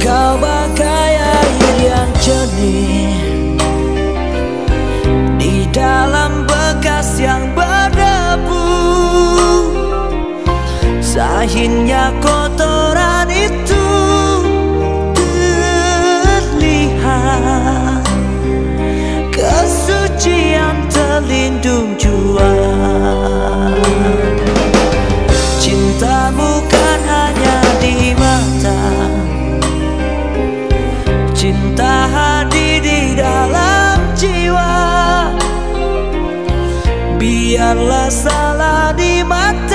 Kau bagai air yang jernih. Di dalam bekas yang berdebu. Sahinnya kotoran itu terlihat. Kesucian terlindung juga. là xa là đi mất